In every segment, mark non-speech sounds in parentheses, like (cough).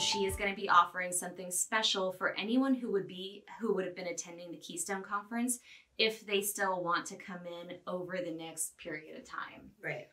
she is going to be offering something special for anyone who would be who would have been attending the Keystone conference if they still want to come in over the next period of time. Right.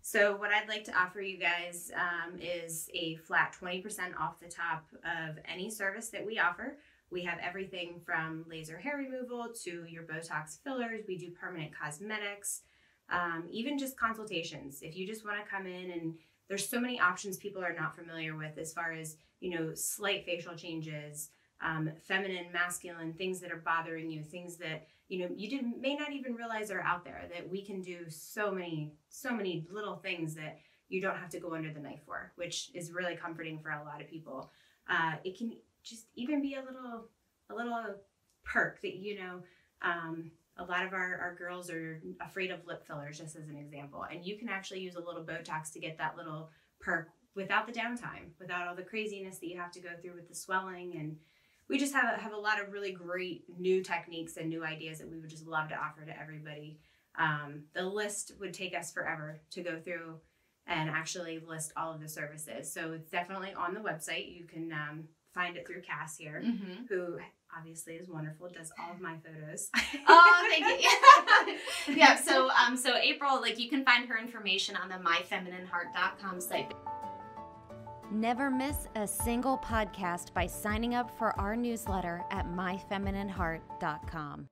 So what I'd like to offer you guys um, is a flat 20% off the top of any service that we offer. We have everything from laser hair removal to your Botox fillers. We do permanent cosmetics, um, even just consultations. If you just want to come in and there's so many options people are not familiar with as far as you know slight facial changes um, feminine masculine things that are bothering you things that you know you didn't, may not even realize are out there that we can do so many so many little things that you don't have to go under the knife for which is really comforting for a lot of people. Uh, it can just even be a little a little perk that you know um, a lot of our, our girls are afraid of lip fillers just as an example. And you can actually use a little botox to get that little perk without the downtime without all the craziness that you have to go through with the swelling. And we just have a, have a lot of really great new techniques and new ideas that we would just love to offer to everybody. Um, the list would take us forever to go through and actually list all of the services. So it's definitely on the website. You can um, find it through cass here Mm-hmm. who obviously is wonderful does all of my photos (laughs) Oh, thank you. (laughs) yeah, so um so April, like you can find her information on the myfeminineheart.com site. Never miss a single podcast by signing up for our newsletter at myfeminineheart.com.